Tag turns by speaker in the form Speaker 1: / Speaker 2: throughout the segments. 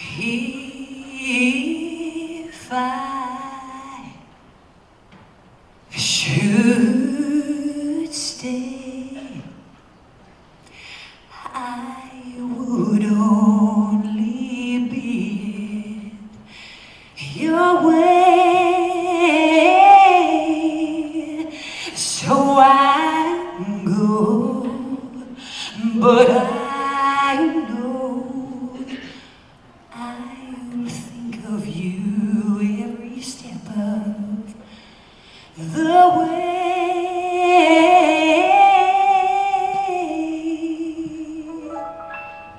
Speaker 1: If I should stay, I would only be your way. So I go, but I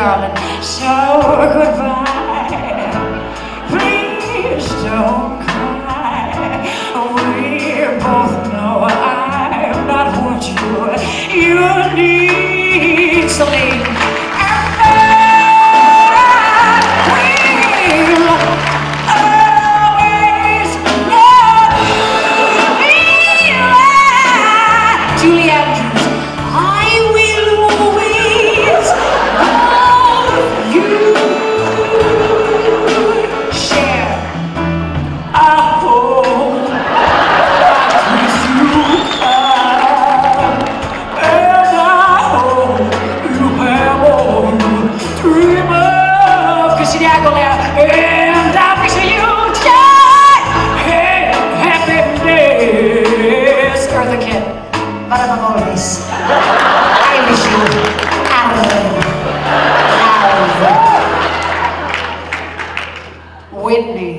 Speaker 1: darling, so goodbye. Whitney.